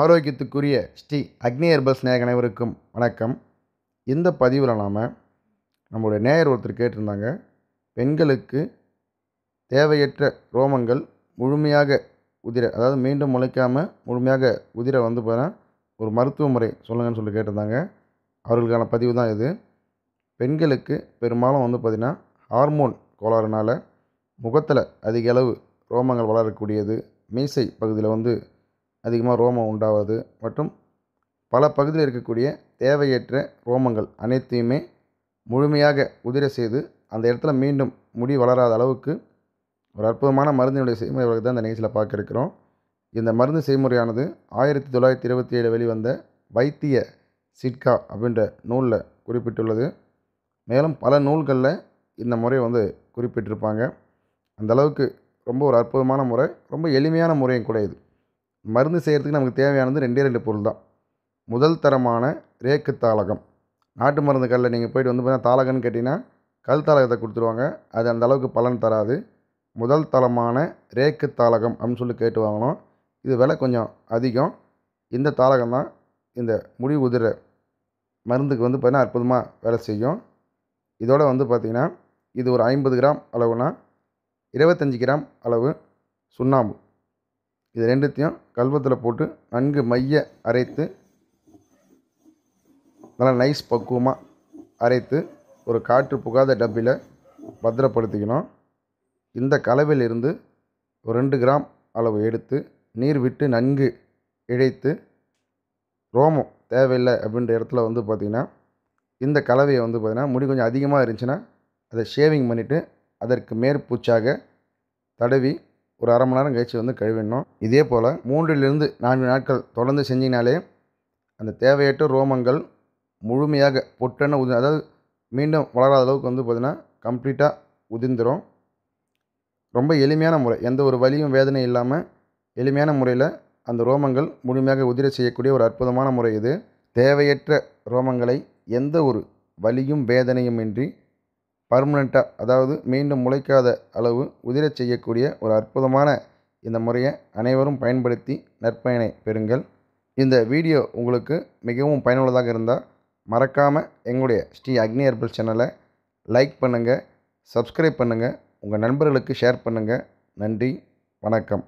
ஆரோக்கியத்துக்குரிய ஸ்ரீ அக்னி herbals நேயர் அனைவருக்கும் வணக்கம். இந்த பதிவில் நாம் நம்மளுடைய நேயர் ஒருத்தர் கேட்டிருந்தாங்க. பெண்களுக்கு தேவையற்ற ரோமங்கள் முழுமையாக உதிர அதாவது மீண்டும் முளைக்காமல் முழுமையாக உதிர வந்து பார்த்தீங்கன்னா ஒரு மருத்துவ முறை சொல்லுங்கன்னு சொல்லி கேட்டிருந்தாங்க. அவர்களுக்கான பதிவு தான் இது. பெண்களுக்கு பெரும்பாலும் வந்து பார்த்திங்கன்னா ஹார்மோன் கோளாறுனால முகத்தில் அதிக அளவு ரோமங்கள் வளரக்கூடியது. மீசை பகுதியில் வந்து அதிகமாக ரோமம் உண்டாவது மற்றும் பல பகுதியில் இருக்கக்கூடிய தேவையற்ற ரோமங்கள் அனைத்தையுமே முழுமையாக உதிர செய்து அந்த இடத்துல மீண்டும் முடி வளராத அளவுக்கு ஒரு அற்புதமான மருந்தினுடைய செய்முறை வழக்கு தான் இந்த நிகழ்ச்சியில் பார்க்க இருக்கிறோம் இந்த மருந்து செய்முறையானது ஆயிரத்தி தொள்ளாயிரத்தி இருபத்தி ஏழு வெளிவந்த வைத்திய சிட்கா அப்படின்ற நூலில் குறிப்பிட்டுள்ளது. மேலும் பல நூல்களில் இந்த முறை வந்து குறிப்பிட்டிருப்பாங்க. அந்த அளவுக்கு ரொம்ப ஒரு அற்புதமான முறை ரொம்ப எளிமையான முறையும் கூட இது. மருந்து செய்கிறதுக்கு நமக்கு தேவையானது ரெண்டே ரெண்டு பொருள் தான் முதல் தரமான ரேக்கு தாளகம். நாட்டு மருந்து கல்லில் நீங்கள் போயிட்டு வந்து பார்த்தீங்கன்னா தாளகன்னு கேட்டிங்கன்னா கல் தாளகத்தை கொடுத்துருவாங்க. அது அந்த அளவுக்கு பலன் தராது. முதல் தரமான ரேக்கு தாளகம் அப்படின்னு சொல்லி கேட்டு வாங்கணும். இது விலை கொஞ்சம் அதிகம். இந்த தாளகம் தான் இந்த முடி உதிர மருந்துக்கு வந்து பார்த்தீங்கன்னா அற்புதமாக வேலை செய்யும். இதோட வந்து பார்த்திங்கன்னா இது ஒரு ஐம்பது கிராம் அளவுனா இருபத்தஞ்சி கிராம் அளவு சுண்ணாம்பு. இது ரெண்டுத்தையும் கல்வத்தில் போட்டு நன்கு மைய அரைத்து நல்லா நைஸ் பக்குவமாக அரைத்து ஒரு காற்று புகாத டப்பில் பத்திரப்படுத்திக்கணும். இந்த கலவையிலிருந்து ஒரு ரெண்டு கிராம் அளவு எடுத்து நீர் விட்டு நன்கு இழைத்து ரோமம் தேவையில்லை அப்படின்ற இடத்துல வந்து பார்த்திங்கன்னா இந்த கலவையை வந்து பார்த்திங்கன்னா முடி கொஞ்சம் அதிகமாக இருந்துச்சுன்னா அதை ஷேவிங் பண்ணிவிட்டு அதற்கு மேற்பூச்சாக தடவி ஒரு அரை மணி நேரம் கழித்து வந்து கழுவிடணும். இதே போல் மூன்றிலிருந்து நான்கு நாட்கள் தொடர்ந்து செஞ்சிங்கனாலே அந்த தேவையற்ற ரோமங்கள் முழுமையாக பொட்டென உதி அதாவது மீண்டும் வளராத அளவுக்கு வந்து பார்த்திங்கன்னா கம்ப்ளீட்டாக உதிர்ந்துடும் ரொம்ப எளிமையான முறை எந்த ஒரு வலியும் வேதனையும் இல்லாமல் எளிமையான முறையில் அந்த ரோமங்கள் முழுமையாக உதிர செய்யக்கூடிய ஒரு அற்புதமான முறை இது. தேவையற்ற ரோமங்களை எந்த ஒரு வலியும் வேதனையும் இன்றி பர்மனெண்ட்டாக அதாவது மீண்டும் முளைக்காத அளவு உதிரச் செய்யக்கூடிய ஒரு அற்புதமான இந்த முறையை அனைவரும் பயன்படுத்தி நற்பயனை பெறுங்கள். இந்த வீடியோ உங்களுக்கு மிகவும் பயனுள்ளதாக இருந்தால் மறக்காமல் எங்களுடைய ஸ்ரீ அக்னி ஹெர்பல் சேனலை லைக் பண்ணுங்கள் சப்ஸ்கிரைப் பண்ணுங்கள் உங்கள் நண்பர்களுக்கு ஷேர் பண்ணுங்கள் நன்றி வணக்கம்.